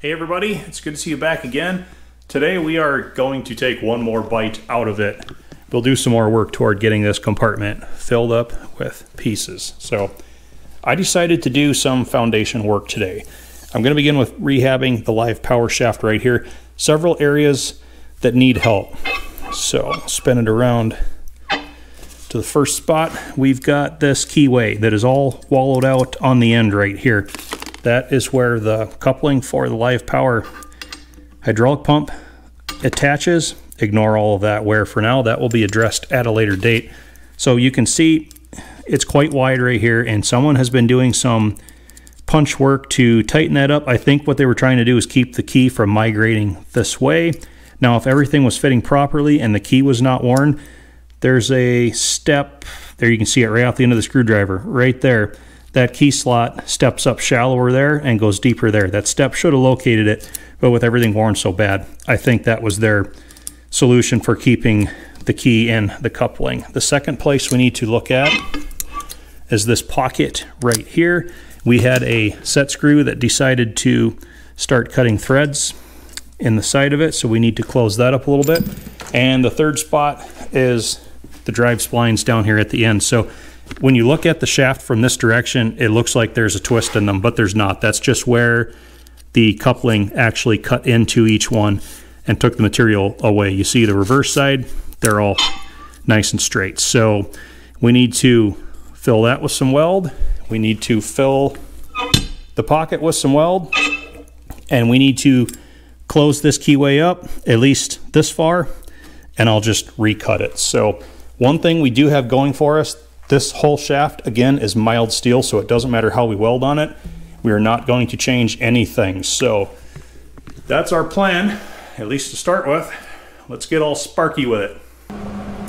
Hey everybody, it's good to see you back again. Today we are going to take one more bite out of it. We'll do some more work toward getting this compartment filled up with pieces. So I decided to do some foundation work today. I'm going to begin with rehabbing the live power shaft right here. Several areas that need help. So spin it around to the first spot. We've got this keyway that is all wallowed out on the end right here. That is where the coupling for the live power hydraulic pump attaches. Ignore all of that wear for now. That will be addressed at a later date. So you can see it's quite wide right here and someone has been doing some punch work to tighten that up. I think what they were trying to do is keep the key from migrating this way. Now if everything was fitting properly and the key was not worn, there's a step, there you can see it right off the end of the screwdriver, right there that key slot steps up shallower there and goes deeper there. That step should have located it, but with everything worn so bad, I think that was their solution for keeping the key in the coupling. The second place we need to look at is this pocket right here. We had a set screw that decided to start cutting threads in the side of it, so we need to close that up a little bit. And the third spot is the drive splines down here at the end. So when you look at the shaft from this direction, it looks like there's a twist in them, but there's not. That's just where the coupling actually cut into each one and took the material away. You see the reverse side, they're all nice and straight. So we need to fill that with some weld. We need to fill the pocket with some weld and we need to close this keyway up at least this far and I'll just recut it. So one thing we do have going for us this whole shaft, again, is mild steel, so it doesn't matter how we weld on it. We are not going to change anything. So that's our plan, at least to start with. Let's get all sparky with it.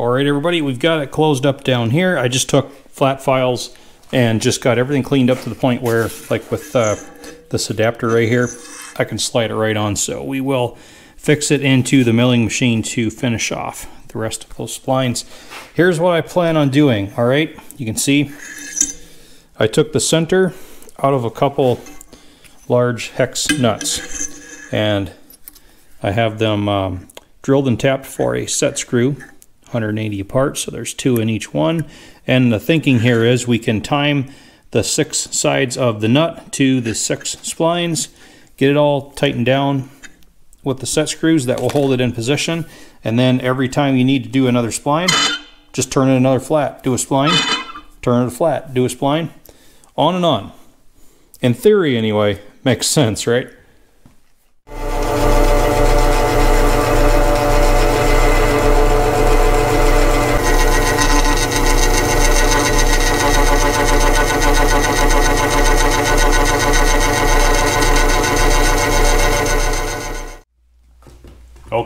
All right, everybody, we've got it closed up down here. I just took flat files and just got everything cleaned up to the point where, like with uh, this adapter right here, I can slide it right on. So we will fix it into the milling machine to finish off the rest of those splines. Here's what I plan on doing, all right? You can see I took the center out of a couple large hex nuts and I have them um, drilled and tapped for a set screw 180 apart, so there's two in each one. And the thinking here is we can time the six sides of the nut to the six splines, get it all tightened down with the set screws that will hold it in position. And then every time you need to do another spline, just turn it another flat, do a spline, turn it flat, do a spline, on and on. In theory, anyway, makes sense, right?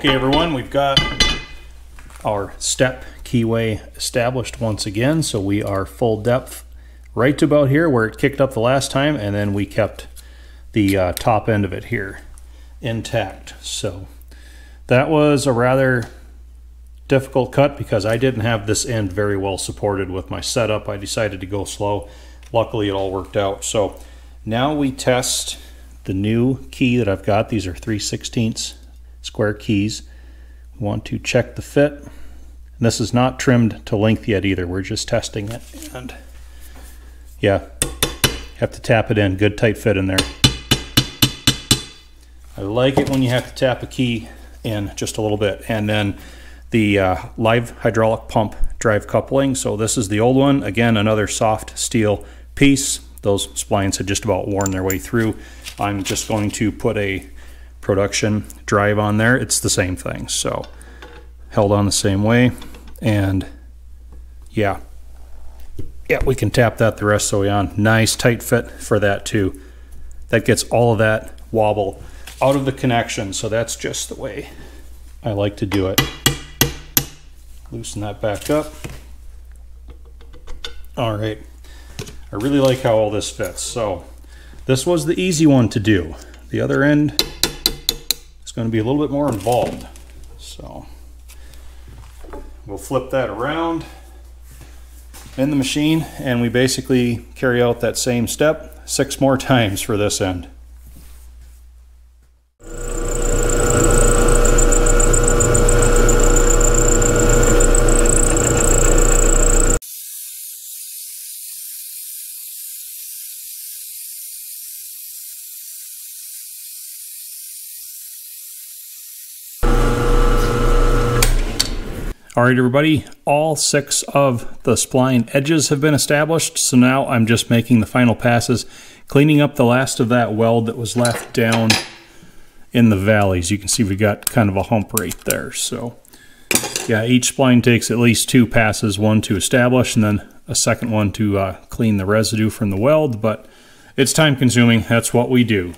Okay everyone, we've got our step keyway established once again. So we are full depth right to about here where it kicked up the last time and then we kept the uh, top end of it here intact. So that was a rather difficult cut because I didn't have this end very well supported with my setup. I decided to go slow. Luckily it all worked out. So now we test the new key that I've got. These are 3 16ths square keys. We want to check the fit. And this is not trimmed to length yet either. We're just testing it. And yeah, have to tap it in. Good tight fit in there. I like it when you have to tap a key in just a little bit. And then the uh, live hydraulic pump drive coupling. So this is the old one. Again, another soft steel piece. those splines had just about worn their way through. I'm just going to put a production drive on there. It's the same thing. So held on the same way. And yeah, yeah, we can tap that the rest of the way on. Nice tight fit for that too. That gets all of that wobble out of the connection. So that's just the way I like to do it. Loosen that back up. All right. I really like how all this fits. So this was the easy one to do. The other end going to be a little bit more involved. So we'll flip that around in the machine and we basically carry out that same step six more times for this end. All right, everybody, all six of the spline edges have been established. So now I'm just making the final passes, cleaning up the last of that weld that was left down in the valleys. You can see we got kind of a hump right there. So yeah, each spline takes at least two passes, one to establish and then a second one to uh, clean the residue from the weld, but it's time consuming. That's what we do.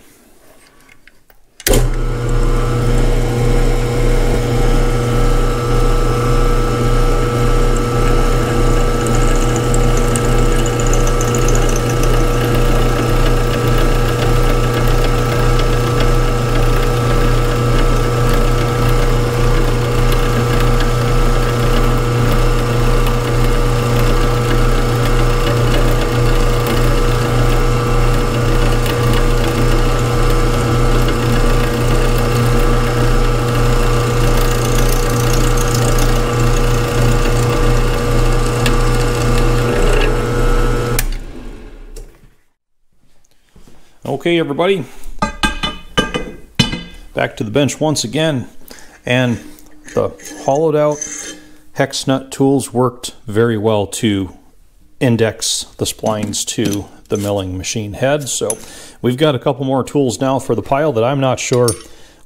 Okay, everybody, back to the bench once again, and the hollowed out hex nut tools worked very well to index the splines to the milling machine head. So we've got a couple more tools now for the pile that I'm not sure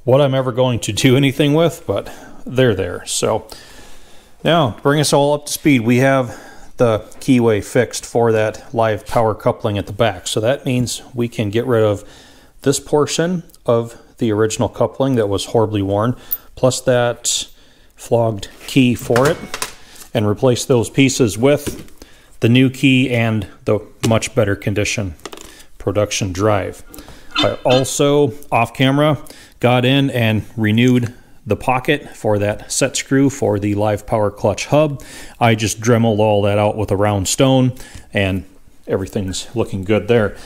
what I'm ever going to do anything with, but they're there. So now, bring us all up to speed, we have the keyway fixed for that live power coupling at the back. So that means we can get rid of this portion of the original coupling that was horribly worn, plus that flogged key for it, and replace those pieces with the new key and the much better condition production drive. I also, off camera, got in and renewed the pocket for that set screw for the live power clutch hub. I just dremeled all that out with a round stone and everything's looking good there.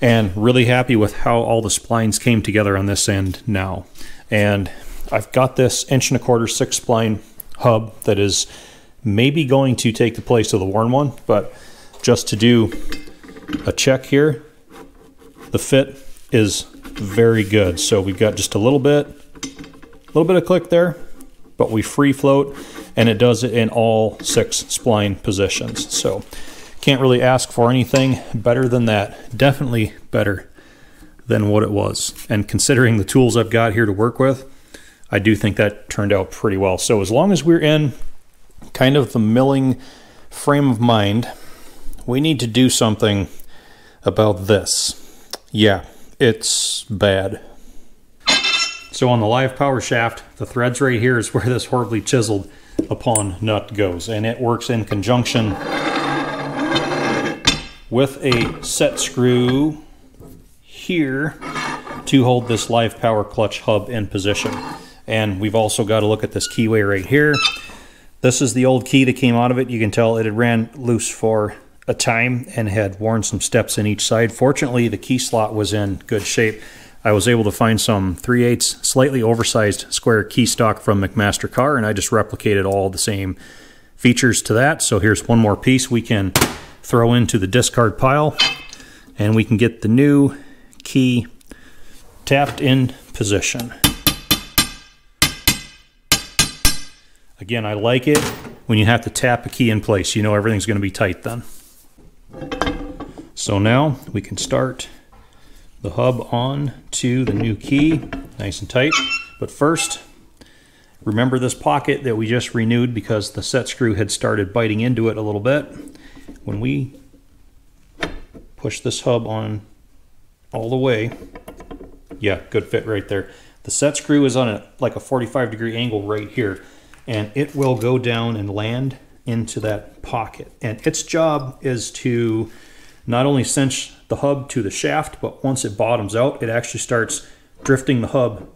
And really happy with how all the splines came together on this end now. And I've got this inch and a quarter six spline hub that is maybe going to take the place of the worn one, but just to do a check here, the fit is very good. So we've got just a little bit little bit of click there, but we free float and it does it in all six spline positions. So can't really ask for anything better than that. Definitely better than what it was. And considering the tools I've got here to work with, I do think that turned out pretty well. So as long as we're in kind of the milling frame of mind, we need to do something about this. Yeah, it's bad. So on the live power shaft, the threads right here is where this horribly chiseled upon nut goes. And it works in conjunction with a set screw here to hold this live power clutch hub in position. And we've also got to look at this keyway right here. This is the old key that came out of it. You can tell it had ran loose for a time and had worn some steps in each side. Fortunately, the key slot was in good shape. I was able to find some 3 8 slightly oversized square key stock from McMaster-Carr, and I just replicated all the same features to that. So here's one more piece we can throw into the discard pile, and we can get the new key tapped in position. Again, I like it when you have to tap a key in place. You know everything's going to be tight then. So now we can start the hub on to the new key, nice and tight. But first, remember this pocket that we just renewed because the set screw had started biting into it a little bit. When we push this hub on all the way, yeah, good fit right there. The set screw is on a like a 45 degree angle right here, and it will go down and land into that pocket. And its job is to not only cinch the hub to the shaft, but once it bottoms out, it actually starts drifting the hub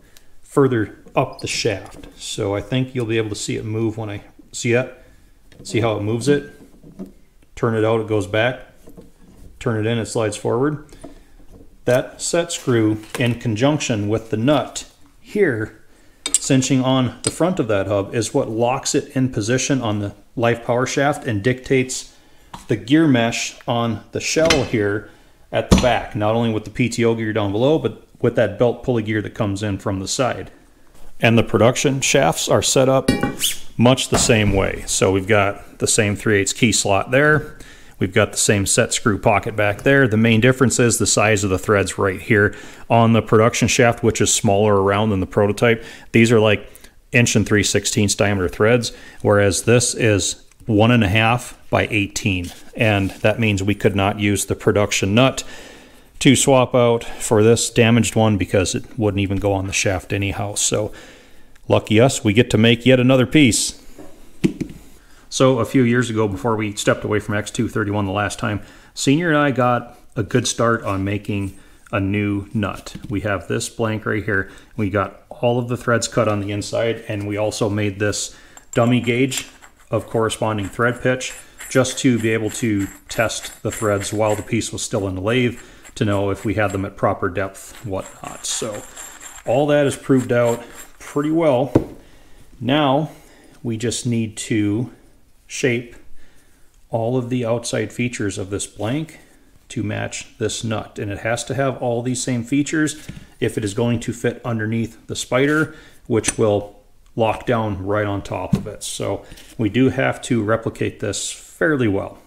further up the shaft. So I think you'll be able to see it move when I see it. See how it moves it? Turn it out, it goes back. Turn it in, it slides forward. That set screw in conjunction with the nut here cinching on the front of that hub is what locks it in position on the live power shaft and dictates the gear mesh on the shell here at the back, not only with the PTO gear down below, but with that belt pulley gear that comes in from the side. And the production shafts are set up much the same way. So we've got the same 3 8 key slot there. We've got the same set screw pocket back there. The main difference is the size of the threads right here. On the production shaft, which is smaller around than the prototype, these are like inch and 3 16 diameter threads, whereas this is one and a half by 18. And that means we could not use the production nut to swap out for this damaged one because it wouldn't even go on the shaft anyhow. So lucky us, we get to make yet another piece. So a few years ago, before we stepped away from X231 the last time, Senior and I got a good start on making a new nut. We have this blank right here. We got all of the threads cut on the inside, and we also made this dummy gauge of corresponding thread pitch just to be able to test the threads while the piece was still in the lathe to know if we had them at proper depth, whatnot. So all that is proved out pretty well. Now we just need to shape all of the outside features of this blank to match this nut. And it has to have all these same features if it is going to fit underneath the spider, which will lock down right on top of it. So we do have to replicate this fairly well.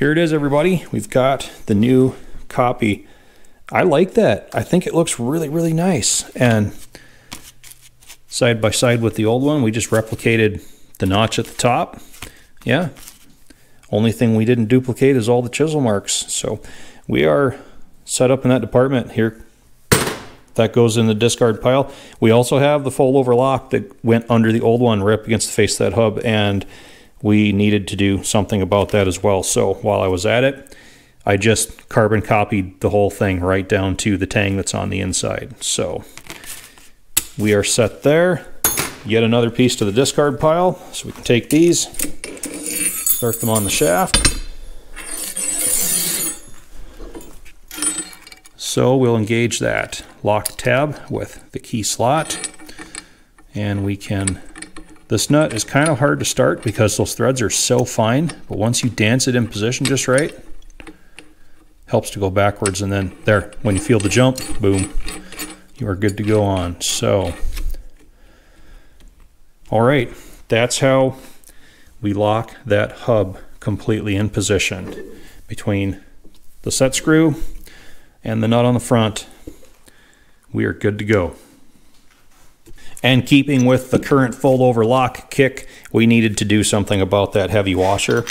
Here it is, everybody. We've got the new copy. I like that. I think it looks really, really nice. And side by side with the old one, we just replicated the notch at the top. Yeah. Only thing we didn't duplicate is all the chisel marks. So we are set up in that department here. That goes in the discard pile. We also have the fold over lock that went under the old one right up against the face of that hub. And we needed to do something about that as well. So while I was at it, I just carbon copied the whole thing right down to the tang that's on the inside. So we are set there. Yet another piece to the discard pile. So we can take these, Start them on the shaft. So we'll engage that lock tab with the key slot and we can, this nut is kind of hard to start because those threads are so fine, but once you dance it in position just right, helps to go backwards and then there, when you feel the jump, boom, you are good to go on. So, all right, that's how we lock that hub completely in position between the set screw and the nut on the front. We are good to go. And keeping with the current fold over lock kick, we needed to do something about that heavy washer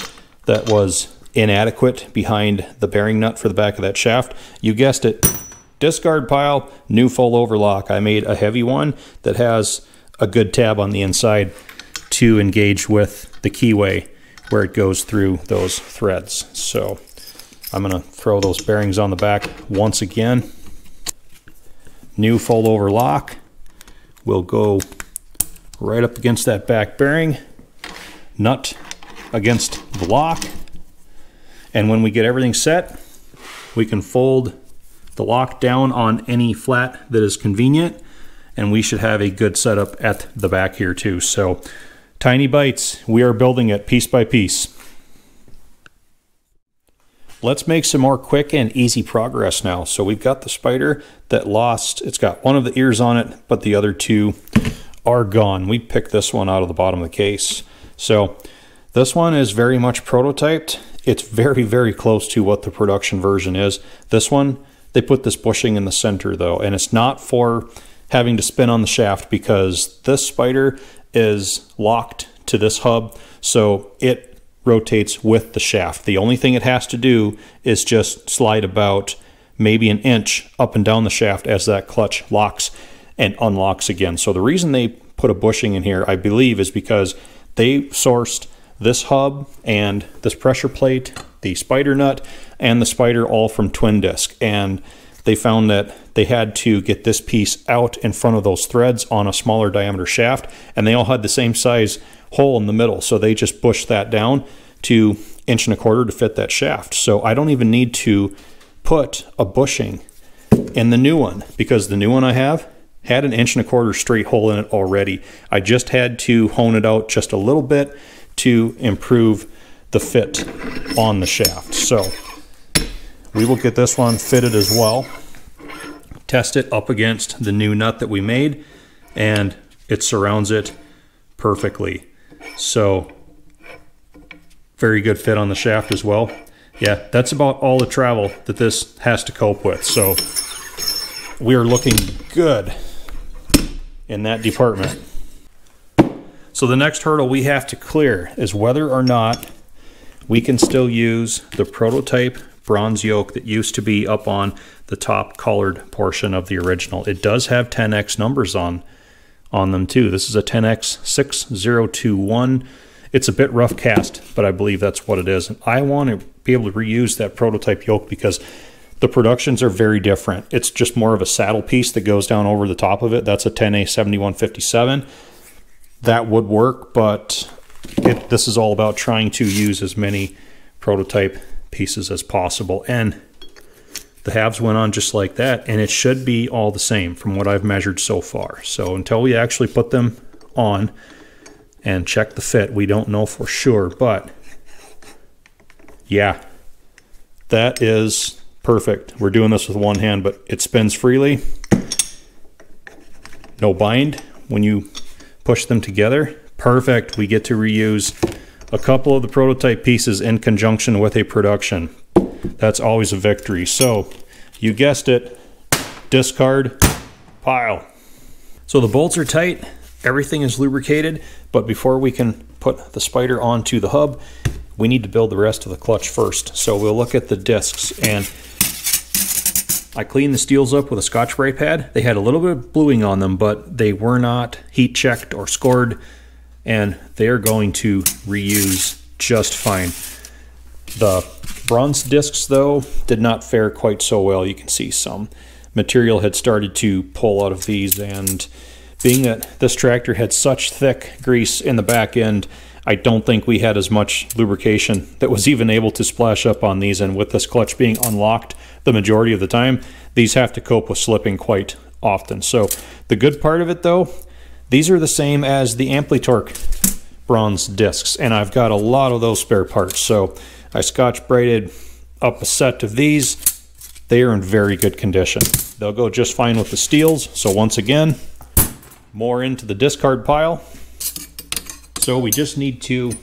that was inadequate behind the bearing nut for the back of that shaft. You guessed it, discard pile, new fold over lock. I made a heavy one that has a good tab on the inside to engage with the keyway where it goes through those threads. So I'm going to throw those bearings on the back once again. New fold over lock will go right up against that back bearing, nut against the lock, and when we get everything set, we can fold the lock down on any flat that is convenient, and we should have a good setup at the back here too. So tiny bites, we are building it piece by piece. Let's make some more quick and easy progress now. So we've got the spider that lost, it's got one of the ears on it, but the other two are gone. We picked this one out of the bottom of the case. So this one is very much prototyped. It's very, very close to what the production version is. This one, they put this bushing in the center though, and it's not for having to spin on the shaft because this spider is locked to this hub. So it rotates with the shaft. The only thing it has to do is just slide about maybe an inch up and down the shaft as that clutch locks and unlocks again. So the reason they put a bushing in here, I believe, is because they sourced this hub and this pressure plate, the spider nut, and the spider all from Twin Disc. And they found that they had to get this piece out in front of those threads on a smaller diameter shaft, and they all had the same size hole in the middle. So they just pushed that down to inch and a quarter to fit that shaft. So I don't even need to put a bushing in the new one because the new one I have had an inch and a quarter straight hole in it already. I just had to hone it out just a little bit to improve the fit on the shaft. So we will get this one fitted as well. Test it up against the new nut that we made and it surrounds it perfectly. So very good fit on the shaft as well. Yeah, that's about all the travel that this has to cope with. So we are looking good in that department. So the next hurdle we have to clear is whether or not we can still use the prototype bronze yoke that used to be up on the top colored portion of the original. It does have 10x numbers on on them too. This is a 10x 6021 it's a bit rough cast, but I believe that's what it is. And I want to be able to reuse that prototype yoke because the productions are very different. It's just more of a saddle piece that goes down over the top of it. That's a 10A 7157. That would work, but it, this is all about trying to use as many prototype pieces as possible. And the halves went on just like that, and it should be all the same from what I've measured so far. So until we actually put them on, and check the fit. We don't know for sure, but yeah, that is perfect. We're doing this with one hand, but it spins freely. No bind when you push them together. Perfect. We get to reuse a couple of the prototype pieces in conjunction with a production. That's always a victory. So you guessed it, discard, pile. So the bolts are tight. Everything is lubricated, but before we can put the spider onto the hub, we need to build the rest of the clutch first. So we'll look at the discs and I cleaned the steels up with a Scotch-Brite pad. They had a little bit of bluing on them, but they were not heat checked or scored, and they are going to reuse just fine. The bronze discs, though, did not fare quite so well. You can see some material had started to pull out of these, and being that this tractor had such thick grease in the back end, I don't think we had as much lubrication that was even able to splash up on these. And with this clutch being unlocked the majority of the time, these have to cope with slipping quite often. So the good part of it though, these are the same as the Ampli-Torc bronze discs, and I've got a lot of those spare parts. So I Scotch-Brited up a set of these. They are in very good condition. They'll go just fine with the steels. So once again, more into the discard pile. So we just need to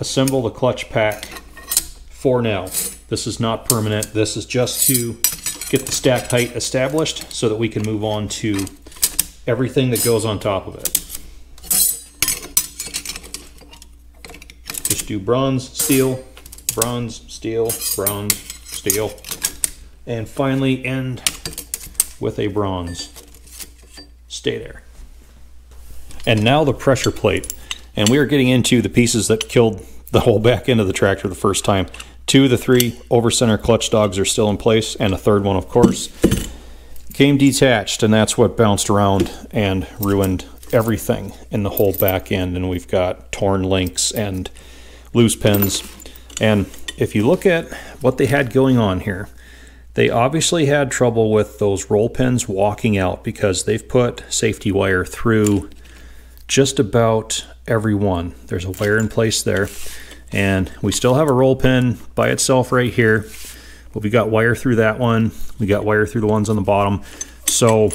assemble the clutch pack for now. This is not permanent. This is just to get the stack height established so that we can move on to everything that goes on top of it. Just do bronze, steel, bronze, steel, bronze, steel, and finally end with a bronze. Stay there. And now the pressure plate. And we are getting into the pieces that killed the whole back end of the tractor the first time. Two of the three over center clutch dogs are still in place, and a third one, of course, came detached, and that's what bounced around and ruined everything in the whole back end. And we've got torn links and loose pins. And if you look at what they had going on here, they obviously had trouble with those roll pins walking out because they've put safety wire through just about every one. There's a wire in place there. And we still have a roll pin by itself right here. But we got wire through that one. We got wire through the ones on the bottom. So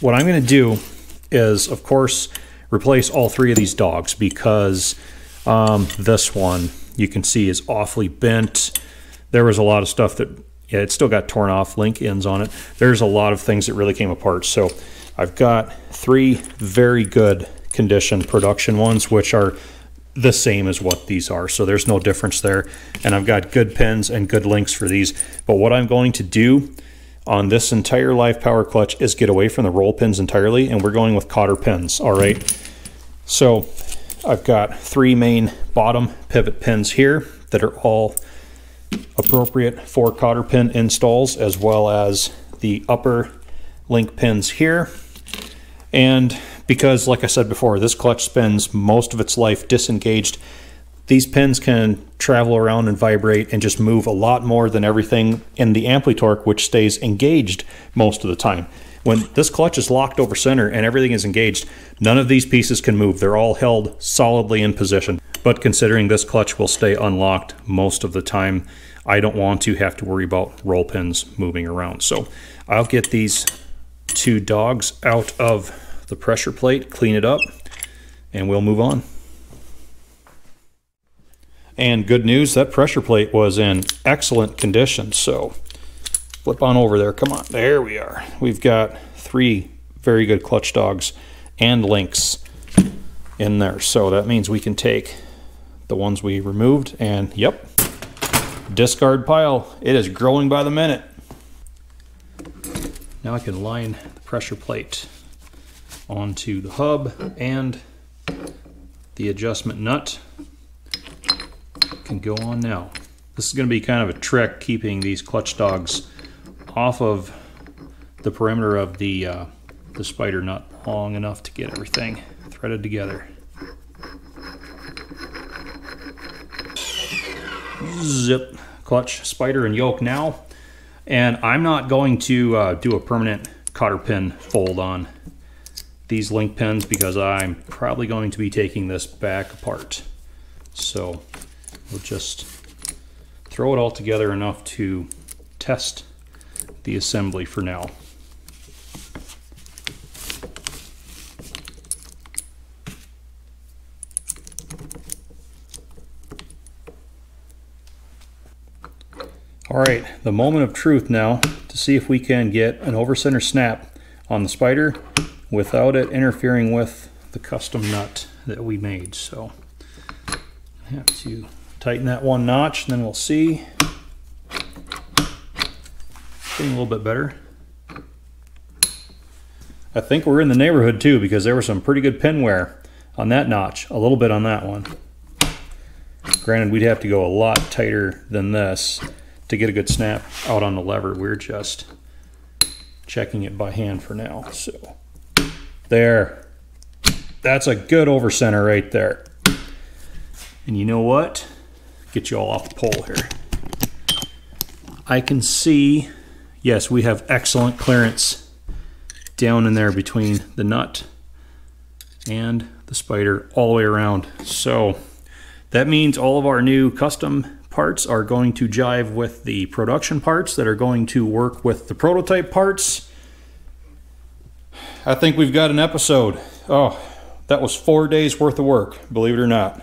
what I'm going to do is, of course, replace all three of these dogs because um, this one you can see is awfully bent. There was a lot of stuff that yeah, it still got torn off link ends on it. There's a lot of things that really came apart. So I've got three very good condition production ones, which are the same as what these are. So there's no difference there. And I've got good pins and good links for these. But what I'm going to do on this entire live power clutch is get away from the roll pins entirely. And we're going with cotter pins. All right. So I've got three main bottom pivot pins here that are all appropriate for cotter pin installs as well as the upper link pins here. And because like I said before, this clutch spends most of its life disengaged, these pins can travel around and vibrate and just move a lot more than everything in the Ampli-Torc, which stays engaged most of the time. When this clutch is locked over center and everything is engaged, none of these pieces can move. They're all held solidly in position. But considering this clutch will stay unlocked most of the time, I don't want to have to worry about roll pins moving around. So I'll get these two dogs out of the pressure plate, clean it up, and we'll move on. And good news, that pressure plate was in excellent condition. So flip on over there. Come on. There we are. We've got three very good clutch dogs and links in there. So that means we can take the ones we removed and yep, discard pile. It is growing by the minute. Now I can line the pressure plate onto the hub and the adjustment nut can go on now. This is going to be kind of a trick keeping these clutch dogs off of the perimeter of the, uh, the spider nut long enough to get everything threaded together. Zip, clutch, spider, and yoke now. And I'm not going to uh, do a permanent cotter pin fold on these link pins because I'm probably going to be taking this back apart. So we'll just throw it all together enough to test the assembly for now. All right, the moment of truth now to see if we can get an over center snap on the spider without it interfering with the custom nut that we made. So I have to tighten that one notch and then we'll see. Getting a little bit better. I think we're in the neighborhood too because there was some pretty good pin wear on that notch, a little bit on that one. Granted, we'd have to go a lot tighter than this to get a good snap out on the lever. We're just checking it by hand for now. So There. That's a good over center right there. And you know what? Get you all off the pole here. I can see, yes, we have excellent clearance down in there between the nut and the spider all the way around. So that means all of our new custom parts are going to jive with the production parts that are going to work with the prototype parts. I think we've got an episode. Oh, that was four days worth of work, believe it or not.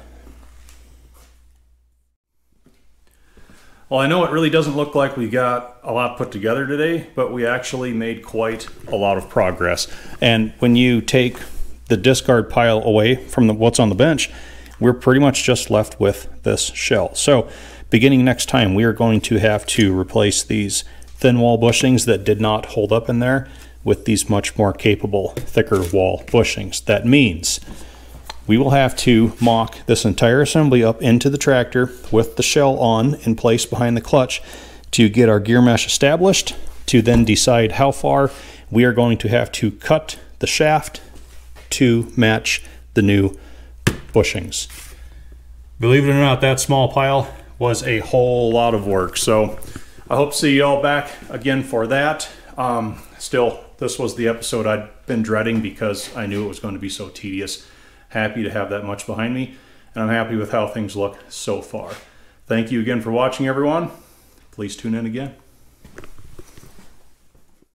Well, I know it really doesn't look like we got a lot put together today, but we actually made quite a lot of progress. And when you take the discard pile away from the, what's on the bench, we're pretty much just left with this shell. So beginning next time, we are going to have to replace these thin wall bushings that did not hold up in there with these much more capable, thicker wall bushings. That means we will have to mock this entire assembly up into the tractor with the shell on in place behind the clutch to get our gear mesh established to then decide how far we are going to have to cut the shaft to match the new bushings. Believe it or not, that small pile was a whole lot of work. So I hope to see you all back again for that. Um, still, this was the episode I'd been dreading because I knew it was going to be so tedious happy to have that much behind me, and I'm happy with how things look so far. Thank you again for watching, everyone. Please tune in again.